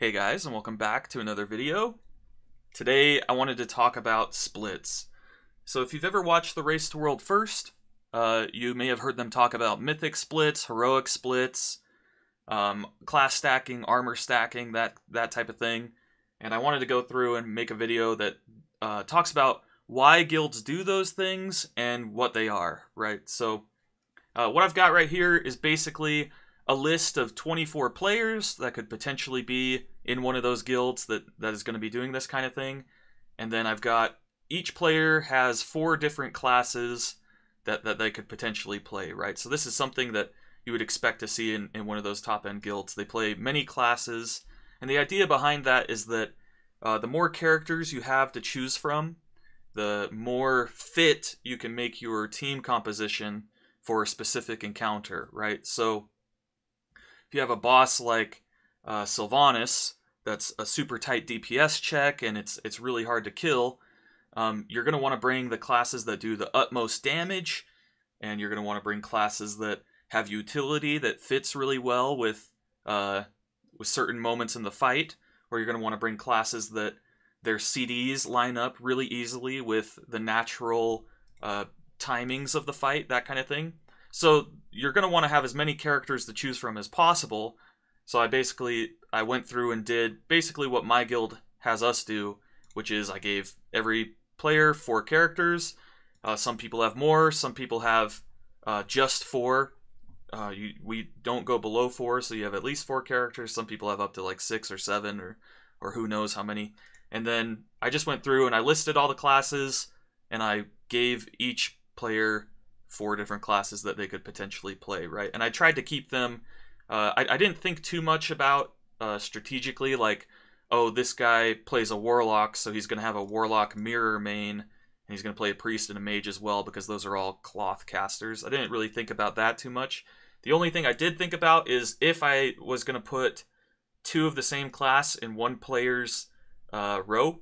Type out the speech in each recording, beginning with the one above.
Hey guys, and welcome back to another video. Today I wanted to talk about splits. So if you've ever watched the Race to World First, uh, you may have heard them talk about mythic splits, heroic splits, um, class stacking, armor stacking, that that type of thing. And I wanted to go through and make a video that uh, talks about why guilds do those things and what they are, right? So uh, what I've got right here is basically a list of 24 players that could potentially be in one of those guilds that, that is going to be doing this kind of thing. And then I've got each player has four different classes that, that they could potentially play, right? So this is something that you would expect to see in, in one of those top end guilds. They play many classes. And the idea behind that is that uh, the more characters you have to choose from, the more fit you can make your team composition for a specific encounter, right? So if you have a boss like uh, Sylvanas, that's a super tight DPS check and it's it's really hard to kill, um, you're going to want to bring the classes that do the utmost damage, and you're going to want to bring classes that have utility that fits really well with uh, with certain moments in the fight, or you're going to want to bring classes that their CDs line up really easily with the natural uh, timings of the fight, that kind of thing. So you're going to want to have as many characters to choose from as possible. So I basically I went through and did basically what my guild has us do, which is I gave every player four characters. Uh, some people have more. Some people have uh, just four. Uh, you, we don't go below four, so you have at least four characters. Some people have up to like six or seven, or or who knows how many. And then I just went through and I listed all the classes, and I gave each player four different classes that they could potentially play, right? And I tried to keep them. Uh, I, I didn't think too much about uh, strategically, like, oh, this guy plays a warlock, so he's going to have a warlock mirror main, and he's going to play a priest and a mage as well, because those are all cloth casters. I didn't really think about that too much. The only thing I did think about is if I was going to put two of the same class in one player's uh, row,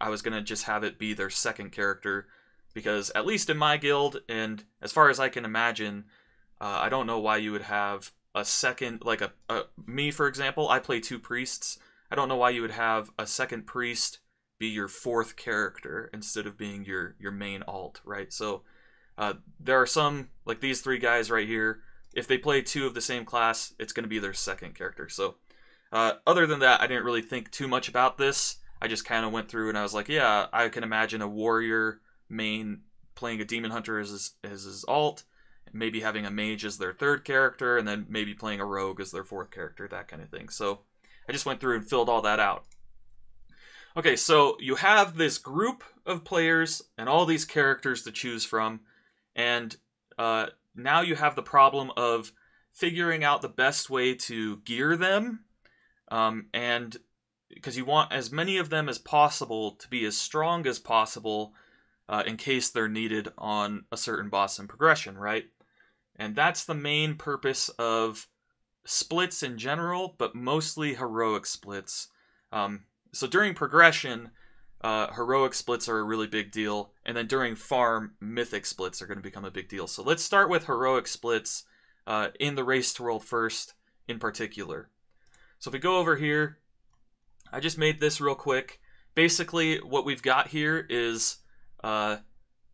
I was going to just have it be their second character because at least in my guild and as far as i can imagine uh, i don't know why you would have a second like a, a, me for example i play two priests. I don't know why you would have a second priest be your fourth character instead of being your your main alt right? So uh, there are some like these three guys right here if they play two of the same class it's going to be their second character. So uh, other than that i didn't really think too much about this. I just kind of went through and i was like yeah i can imagine a warrior main playing a demon hunter as his, as his alt, maybe having a mage as their third character, and then maybe playing a rogue as their fourth character, that kind of thing. So I just went through and filled all that out. Okay, so you have this group of players and all these characters to choose from, and uh, now you have the problem of figuring out the best way to gear them, um, and because you want as many of them as possible to be as strong as possible uh, in case they're needed on a certain boss in progression, right? And that's the main purpose of splits in general, but mostly heroic splits. Um, so during progression, uh, heroic splits are a really big deal, and then during farm, mythic splits are going to become a big deal. So let's start with heroic splits uh, in the race to world first in particular. So if we go over here, I just made this real quick. Basically, what we've got here is uh,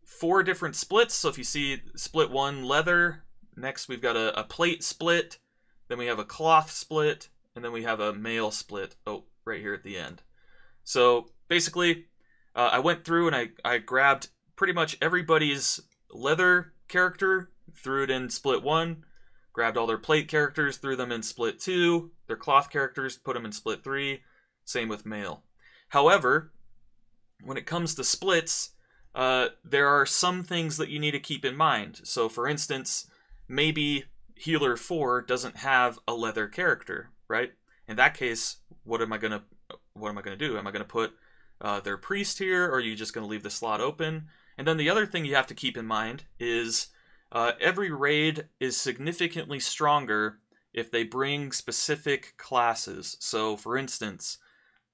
four different splits. So if you see split one leather, next we've got a, a plate split, then we have a cloth split, and then we have a mail split. Oh, right here at the end. So basically, uh, I went through and I, I grabbed pretty much everybody's leather character, threw it in split one, grabbed all their plate characters, threw them in split two, their cloth characters, put them in split three. Same with mail. However, when it comes to splits, uh, there are some things that you need to keep in mind. So, for instance, maybe Healer 4 doesn't have a leather character, right? In that case, what am I gonna what am I gonna do? Am I gonna put uh, their priest here, or are you just gonna leave the slot open? And then the other thing you have to keep in mind is uh, every raid is significantly stronger if they bring specific classes. So, for instance,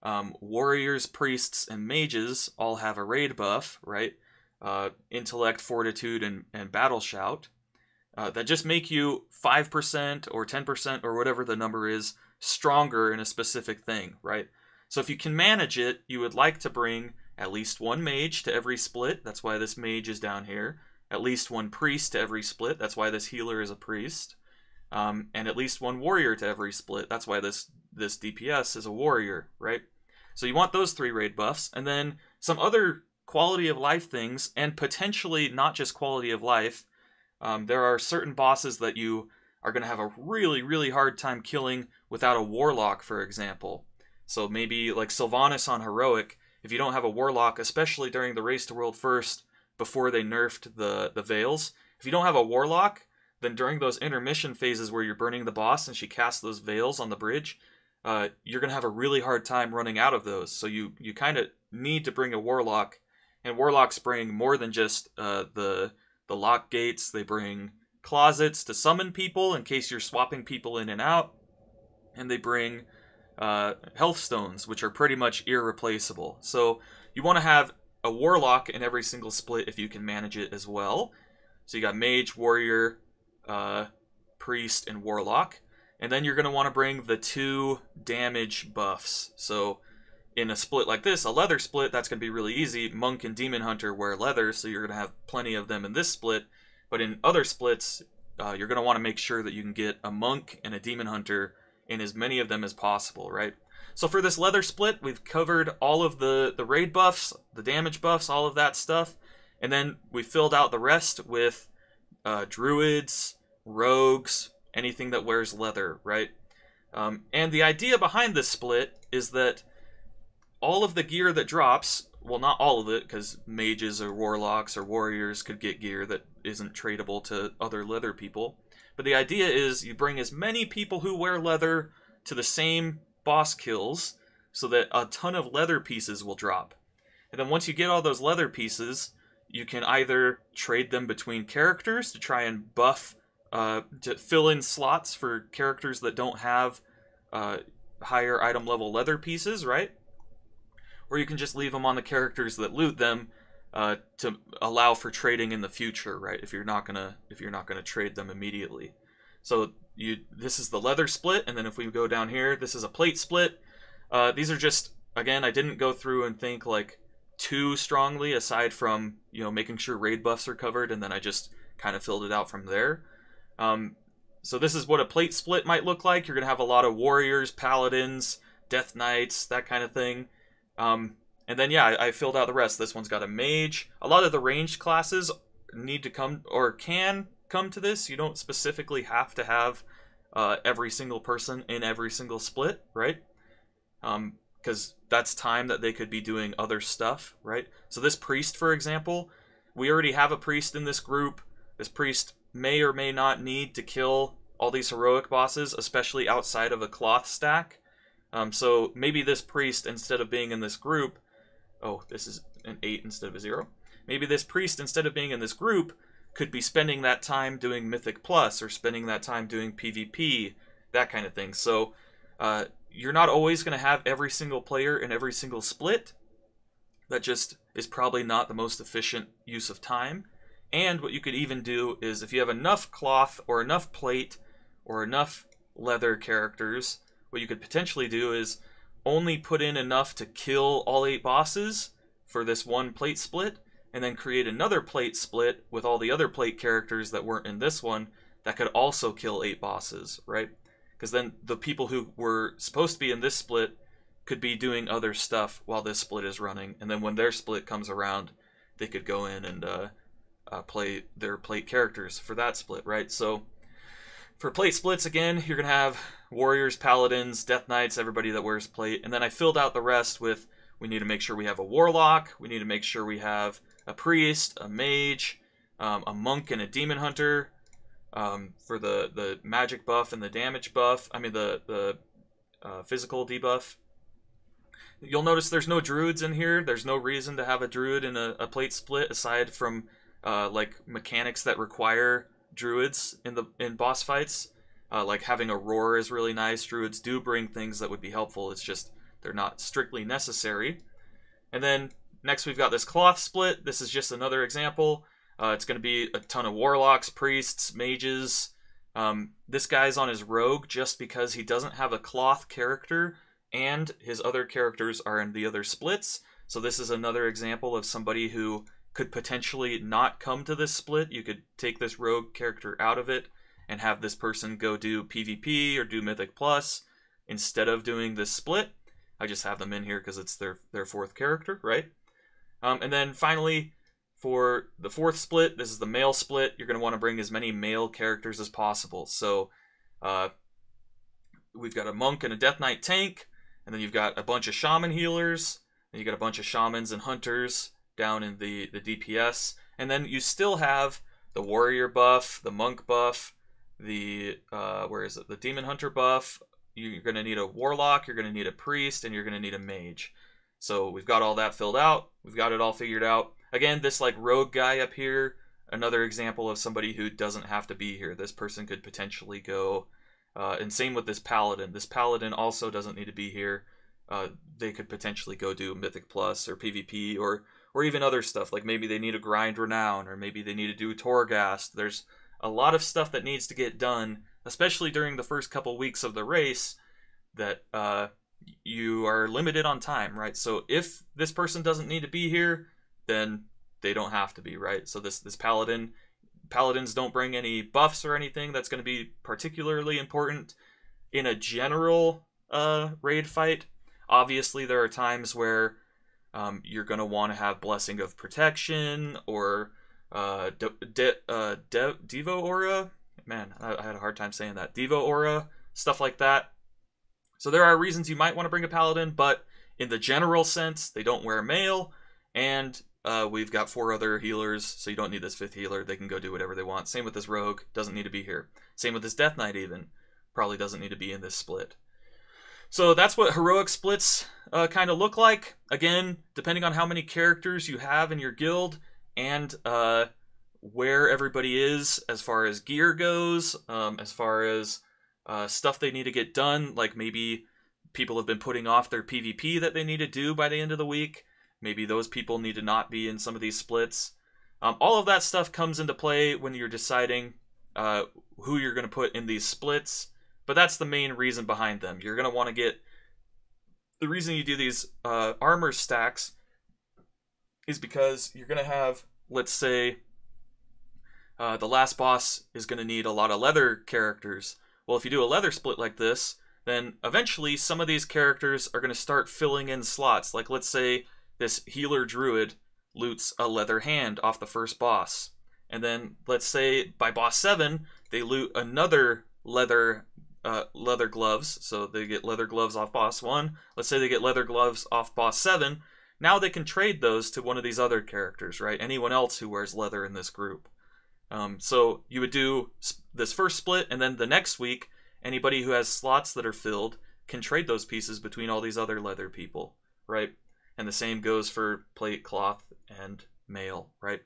um, warriors, priests, and mages all have a raid buff, right? Uh, intellect, fortitude, and, and battle shout. Uh, that just make you 5% or 10% or whatever the number is stronger in a specific thing, right? So if you can manage it, you would like to bring at least one mage to every split. That's why this mage is down here. At least one priest to every split. That's why this healer is a priest. Um, and at least one warrior to every split. That's why this this DPS is a warrior, right? So you want those three raid buffs, and then some other quality of life things, and potentially not just quality of life. Um, there are certain bosses that you are going to have a really, really hard time killing without a warlock, for example. So maybe like Sylvanas on Heroic, if you don't have a warlock, especially during the Race to World First, before they nerfed the, the Veils, if you don't have a warlock, then during those intermission phases where you're burning the boss and she casts those Veils on the bridge, uh, you're going to have a really hard time running out of those. So you, you kind of need to bring a warlock, and warlocks bring more than just uh, the the lock gates. They bring closets to summon people in case you're swapping people in and out, and they bring uh, health stones, which are pretty much irreplaceable. So you want to have a warlock in every single split if you can manage it as well. So you got mage, warrior, uh, priest, and warlock. And then you're going to want to bring the two damage buffs. So in a split like this, a leather split, that's going to be really easy. Monk and Demon Hunter wear leather, so you're going to have plenty of them in this split. But in other splits, uh, you're going to want to make sure that you can get a Monk and a Demon Hunter in as many of them as possible, right? So for this leather split, we've covered all of the, the raid buffs, the damage buffs, all of that stuff. And then we filled out the rest with uh, druids, rogues, anything that wears leather, right? Um, and the idea behind this split is that all of the gear that drops, well, not all of it, because mages or warlocks or warriors could get gear that isn't tradable to other leather people. But the idea is you bring as many people who wear leather to the same boss kills so that a ton of leather pieces will drop. And then once you get all those leather pieces, you can either trade them between characters to try and buff, uh, to fill in slots for characters that don't have uh, higher item level leather pieces, right? Or you can just leave them on the characters that loot them uh, to allow for trading in the future, right? If you're not gonna if you're not gonna trade them immediately. So you this is the leather split, and then if we go down here, this is a plate split. Uh, these are just again, I didn't go through and think like too strongly aside from you know making sure raid buffs are covered, and then I just kind of filled it out from there. Um, so this is what a plate split might look like. You're gonna have a lot of warriors, paladins, death knights, that kind of thing. Um, and then yeah, I, I, filled out the rest. This one's got a mage. A lot of the ranged classes need to come or can come to this. You don't specifically have to have uh, every single person in every single split, right? Because um, that's time that they could be doing other stuff, right? So this priest, for example, we already have a priest in this group. This priest may or may not need to kill all these heroic bosses, especially outside of a cloth stack. Um, so maybe this priest, instead of being in this group, oh, this is an 8 instead of a 0. Maybe this priest, instead of being in this group, could be spending that time doing Mythic Plus or spending that time doing PvP, that kind of thing. So uh, you're not always going to have every single player in every single split. That just is probably not the most efficient use of time. And what you could even do is if you have enough cloth or enough plate or enough leather characters, what you could potentially do is only put in enough to kill all eight bosses for this one plate split, and then create another plate split with all the other plate characters that weren't in this one that could also kill eight bosses, right? Because then the people who were supposed to be in this split could be doing other stuff while this split is running, and then when their split comes around, they could go in and uh, uh, play their plate characters for that split, right? So for plate splits, again, you're going to have warriors, paladins, death knights, everybody that wears plate. And then I filled out the rest with we need to make sure we have a warlock, we need to make sure we have a priest, a mage, um, a monk, and a demon hunter um, for the, the magic buff and the damage buff. I mean, the, the uh, physical debuff. You'll notice there's no druids in here. There's no reason to have a druid in a, a plate split aside from uh, like mechanics that require druids in the in boss fights. Uh, like having a roar is really nice. Druids do bring things that would be helpful. It's just they're not strictly necessary. And then next we've got this cloth split. This is just another example. Uh, it's going to be a ton of warlocks, priests, mages, Um, this guy's on his rogue just because he doesn't have a cloth character and his other characters are in the other splits. So this is another example of somebody who could potentially not come to this split. You could take this rogue character out of it and have this person go do PvP or do Mythic Plus instead of doing this split. I just have them in here because it's their their fourth character, right? Um, and then finally, for the fourth split, this is the mail split. You're going to want to bring as many mail characters as possible. So uh, we've got a monk and a death knight tank, and then you've got a bunch of shaman healers, and you got a bunch of shamans and hunters down in the the DPS, and then you still have the warrior buff, the monk buff, the uh, where is it? The demon hunter buff. You're going to need a warlock. You're going to need a priest, and you're going to need a mage. So we've got all that filled out. We've got it all figured out. Again, this like rogue guy up here, another example of somebody who doesn't have to be here. This person could potentially go. Uh, and same with this paladin. This paladin also doesn't need to be here. Uh, they could potentially go do Mythic Plus or PvP or or even other stuff like maybe they need to grind renown or maybe they need to do Torghast. There's a lot of stuff that needs to get done, especially during the first couple weeks of the race, that uh, you are limited on time, right? So if this person doesn't need to be here, then they don't have to be, right? So this this paladin, paladins don't bring any buffs or anything that's going to be particularly important in a general uh, raid fight. Obviously, there are times where um, you're going to want to have blessing of protection or uh, de, de, uh, de, Devo Aura. Man, I, I had a hard time saying that. Devo Aura, stuff like that. So there are reasons you might want to bring a paladin, but in the general sense, they don't wear mail, and uh, we've got four other healers, so you don't need this fifth healer. They can go do whatever they want. Same with this rogue, doesn't need to be here. Same with this death knight, even probably doesn't need to be in this split. So that's what heroic splits uh, kind of look like. Again, depending on how many characters you have in your guild, and uh, where everybody is as far as gear goes, um, as far as uh, stuff they need to get done, like maybe people have been putting off their PvP that they need to do by the end of the week. Maybe those people need to not be in some of these splits. Um, all of that stuff comes into play when you're deciding uh, who you're going to put in these splits, but that's the main reason behind them. You're going to want to get the reason you do these uh, armor stacks is because you're going to have, let's say, uh, the last boss is going to need a lot of leather characters. Well, if you do a leather split like this, then eventually some of these characters are going to start filling in slots. Like, let's say this healer druid loots a leather hand off the first boss. And then, let's say by boss 7, they loot another leather uh, leather gloves. So they get leather gloves off boss 1. Let's say they get leather gloves off boss 7 now they can trade those to one of these other characters, right? Anyone else who wears leather in this group. Um, so you would do this first split, and then the next week, anybody who has slots that are filled can trade those pieces between all these other leather people, right? And the same goes for plate, cloth, and mail, right?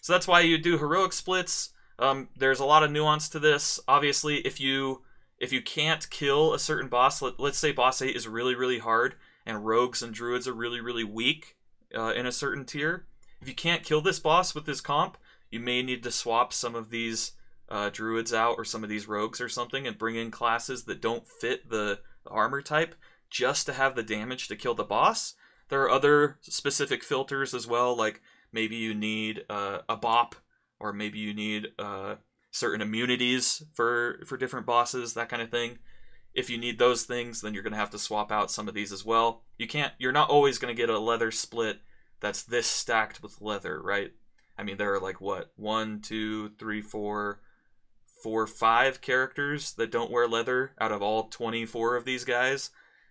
So that's why you do heroic splits. Um, there's a lot of nuance to this. Obviously, if you if you can't kill a certain boss, let, let's say boss 8 is really, really hard, and rogues and druids are really, really weak uh, in a certain tier. If you can't kill this boss with this comp, you may need to swap some of these uh, druids out or some of these rogues or something and bring in classes that don't fit the, the armor type just to have the damage to kill the boss. There are other specific filters as well, like maybe you need uh, a bop or maybe you need uh, certain immunities for for different bosses, that kind of thing if you need those things, then you're going to have to swap out some of these as well. You can't, you're not always going to get a leather split that's this stacked with leather, right? I mean, there are like what, one, two, three, four, four, five characters that don't wear leather out of all 24 of these guys.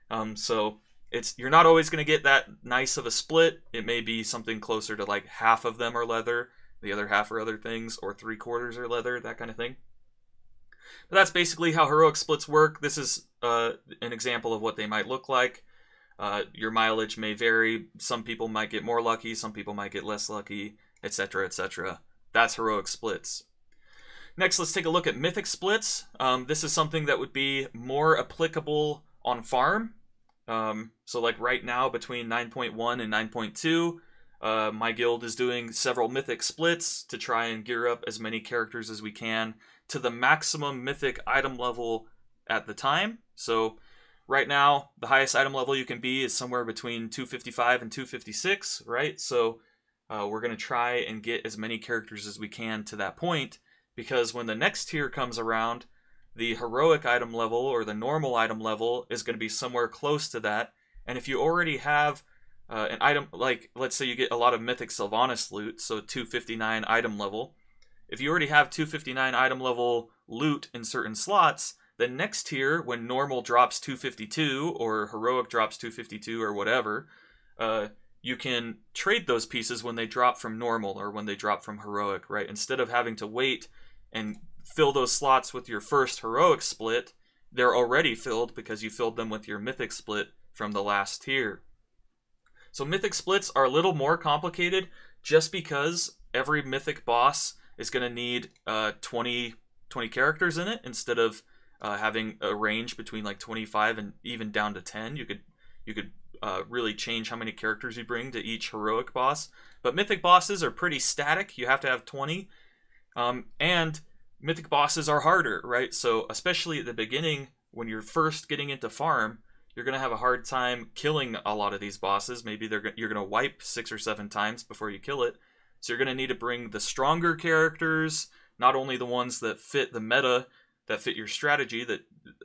Um, so it's you're not always going to get that nice of a split. It may be something closer to like half of them are leather, the other half are other things, or three quarters are leather, that kind of thing. But that's basically how heroic splits work. This is uh, an example of what they might look like. Uh, your mileage may vary. Some people might get more lucky, some people might get less lucky, etc., etc. That's heroic splits. Next, let's take a look at mythic splits. Um, this is something that would be more applicable on farm. Um, so, like right now, between 9.1 and 9.2, uh, my guild is doing several mythic splits to try and gear up as many characters as we can to the maximum mythic item level at the time. So right now, the highest item level you can be is somewhere between 255 and 256, right? So uh, we're going to try and get as many characters as we can to that point because when the next tier comes around, the heroic item level or the normal item level is going to be somewhere close to that. And if you already have uh, an item, like let's say you get a lot of Mythic Sylvanas loot, so 259 item level, if you already have 259 item level loot in certain slots, then next tier, when normal drops 252 or heroic drops 252 or whatever, uh, you can trade those pieces when they drop from normal or when they drop from heroic, right? Instead of having to wait and fill those slots with your first heroic split, they're already filled because you filled them with your mythic split from the last tier. So mythic splits are a little more complicated just because every mythic boss is going to need uh, 20, 20 characters in it instead of uh, having a range between like 25 and even down to 10. You could you could uh, really change how many characters you bring to each heroic boss. But mythic bosses are pretty static. You have to have 20. Um, and mythic bosses are harder, right? So especially at the beginning, when you're first getting into farm, you're gonna have a hard time killing a lot of these bosses. Maybe they're you're gonna wipe six or seven times before you kill it. So you're gonna need to bring the stronger characters, not only the ones that fit the meta, that fit your strategy, that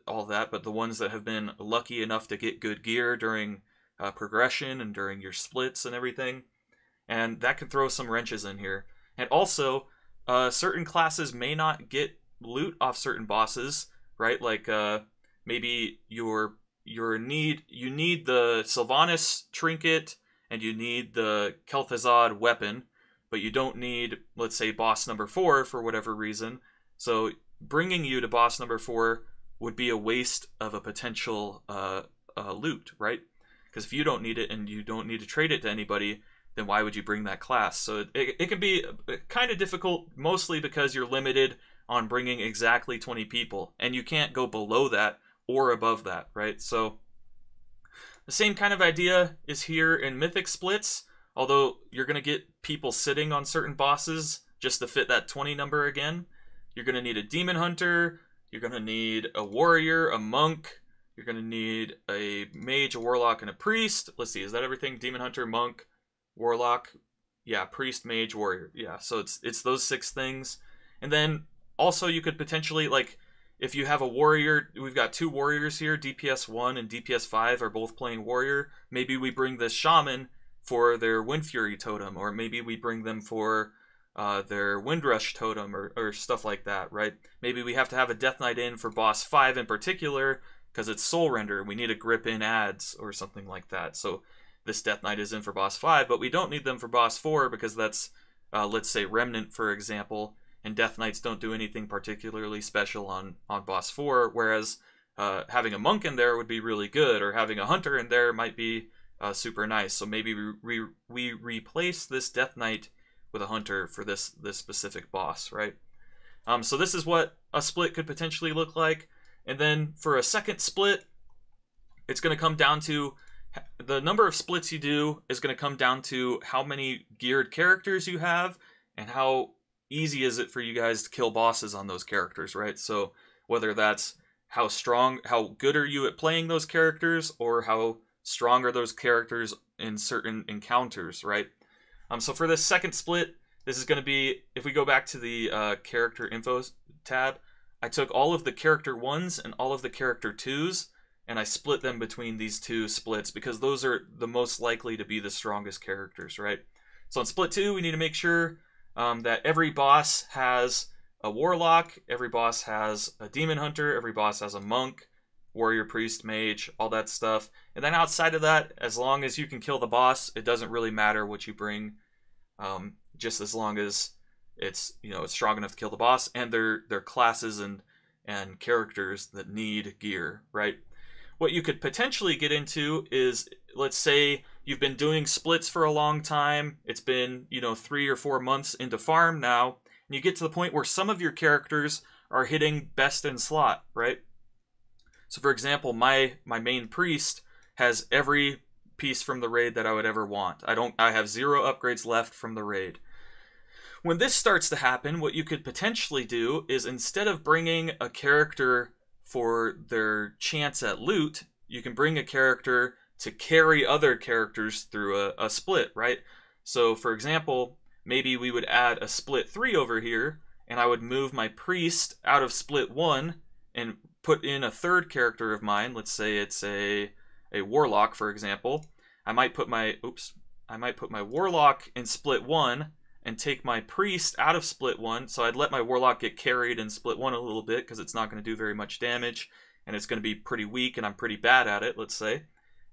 all that, but the ones that have been lucky enough to get good gear during uh, progression and during your splits and everything. And that can throw some wrenches in here. And also, uh, certain classes may not get loot off certain bosses, right? Like uh, maybe your your need you need the Sylvanas trinket and you need the Kel'Thuzad weapon, but you don't need, let's say, boss number four for whatever reason. So bringing you to boss number four would be a waste of a potential uh, uh, loot, right? Because if you don't need it and you don't need to trade it to anybody, then why would you bring that class? So it, it can be kind of difficult, mostly because you're limited on bringing exactly 20 people, and you can't go below that or above that, right? So the same kind of idea is here in Mythic Splits, although you're going to get people sitting on certain bosses just to fit that 20 number again. You're going to need a Demon Hunter, you're going to need a Warrior, a Monk, you're going to need a Mage, a Warlock, and a Priest. Let's see, is that everything? Demon Hunter, Monk, warlock, yeah, priest, mage, warrior. Yeah, so it's it's those six things. And then also you could potentially like if you have a warrior, we've got two warriors here, DPS 1 and DPS 5 are both playing warrior. Maybe we bring this shaman for their Windfury totem, or maybe we bring them for uh, their Windrush totem, or, or stuff like that, right? Maybe we have to have a Death Knight in for boss 5 in particular, because it's Soulrender. We need a grip in ads, or something like that. So this Death Knight is in for boss 5, but we don't need them for boss 4 because that's, uh, let's say, Remnant, for example, and Death Knights don't do anything particularly special on, on boss 4, whereas uh, having a Monk in there would be really good, or having a Hunter in there might be uh, super nice. So maybe we, we, we replace this Death Knight with a Hunter for this, this specific boss, right? Um, so this is what a split could potentially look like. And then for a second split, it's going to come down to the number of splits you do is going to come down to how many geared characters you have and how easy is it for you guys to kill bosses on those characters, right? So whether that's how strong, how good are you at playing those characters, or how strong are those characters in certain encounters, right? Um, so for this second split, this is going to be, if we go back to the uh, character info tab, I took all of the character ones and all of the character twos, and I split them between these two splits because those are the most likely to be the strongest characters, right? So in split two, we need to make sure um, that every boss has a warlock, every boss has a demon hunter, every boss has a monk, warrior, priest, mage, all that stuff. And then outside of that, as long as you can kill the boss, it doesn't really matter what you bring, um, just as long as it's you know it's strong enough to kill the boss and their their classes and and characters that need gear, right? what you could potentially get into is let's say you've been doing splits for a long time. It's been you know three or four months into farm now and you get to the point where some of your characters are hitting best in slot right? So for example my my main priest has every piece from the raid that i would ever want. I don't i have zero upgrades left from the raid. When this starts to happen, what you could potentially do is instead of bringing a character for their chance at loot, you can bring a character to carry other characters through a, a split, right? So, for example, maybe we would add a split 3 over here, and I would move my priest out of split 1 and put in a third character of mine. Let's say it's a, a warlock, for example. I might put my, oops, I might put my warlock in split 1 and take my priest out of split 1. So I'd let my warlock get carried in split 1 a little bit because it's not going to do very much damage and it's going to be pretty weak and I'm pretty bad at it, let's say.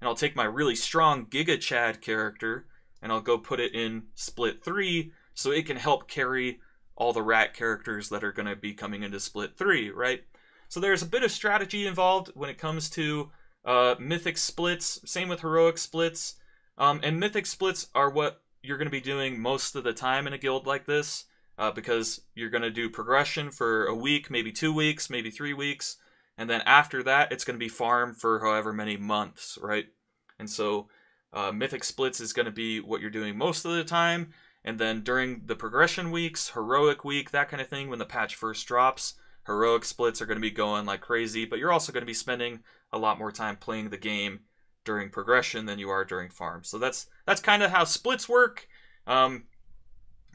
And I'll take my really strong Giga Chad character and I'll go put it in split 3 so it can help carry all the rat characters that are going to be coming into split 3, right? So there's a bit of strategy involved when it comes to uh, mythic splits, same with heroic splits. Um, and mythic splits are what you're going to be doing most of the time in a guild like this uh, because you're going to do progression for a week, maybe two weeks, maybe three weeks. And then after that, it's going to be farm for however many months, right? And so uh, Mythic Splits is going to be what you're doing most of the time. And then during the progression weeks, Heroic Week, that kind of thing, when the patch first drops, Heroic Splits are going to be going like crazy. But you're also going to be spending a lot more time playing the game during progression than you are during farm. So that's that's kind of how splits work. Um,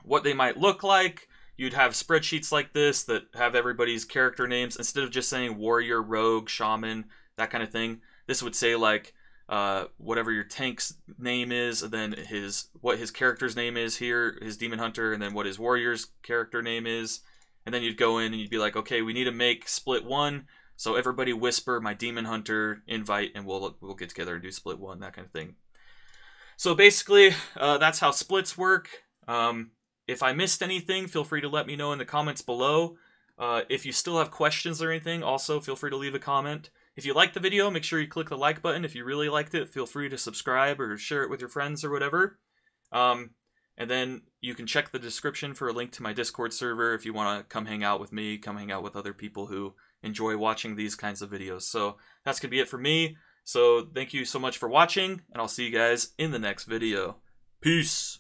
what they might look like. You'd have spreadsheets like this that have everybody's character names instead of just saying warrior, rogue, shaman, that kind of thing. This would say like uh, whatever your tank's name is, and then his what his character's name is here, his demon hunter, and then what his warrior's character name is. And then you'd go in and you'd be like, okay, we need to make split one so everybody whisper my demon hunter invite, and we'll we'll get together and do split one, that kind of thing. So basically, uh, that's how splits work. Um, if I missed anything, feel free to let me know in the comments below. Uh, if you still have questions or anything, also feel free to leave a comment. If you liked the video, make sure you click the like button. If you really liked it, feel free to subscribe or share it with your friends or whatever. Um, and then you can check the description for a link to my Discord server if you want to come hang out with me, come hang out with other people who enjoy watching these kinds of videos. So that's going to be it for me. So thank you so much for watching, and I'll see you guys in the next video. Peace!